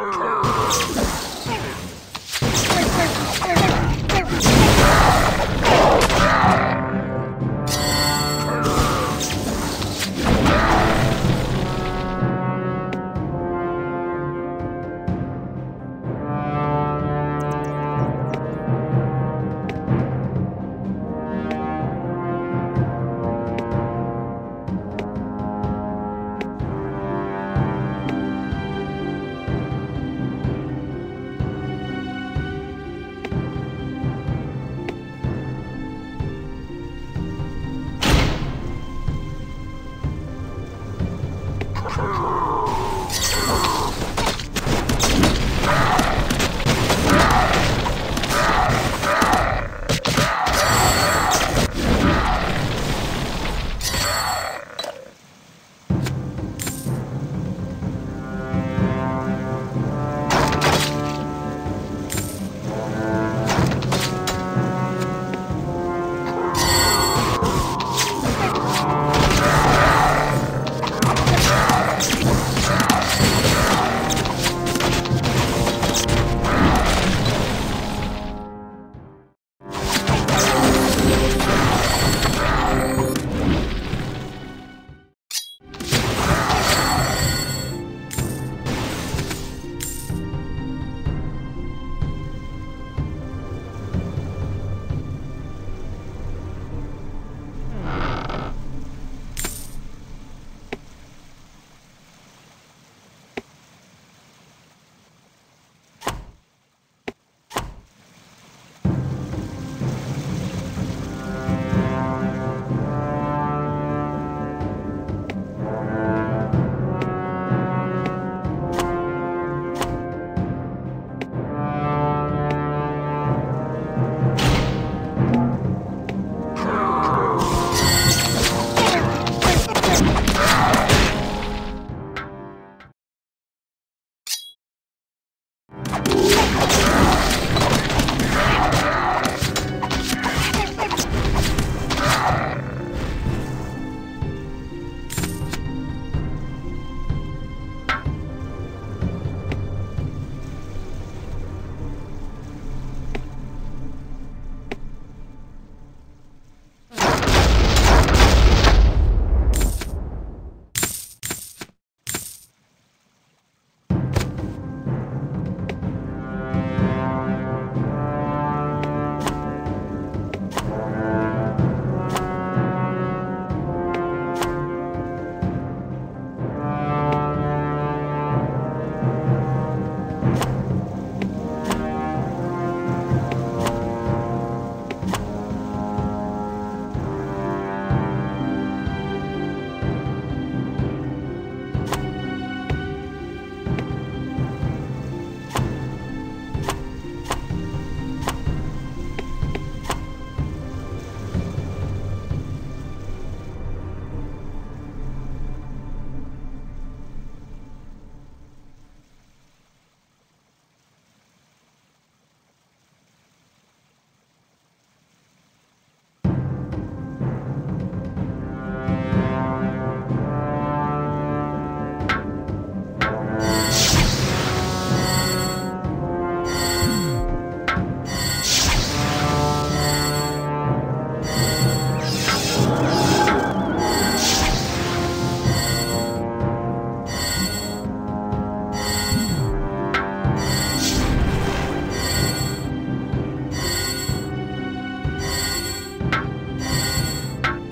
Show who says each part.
Speaker 1: Purr.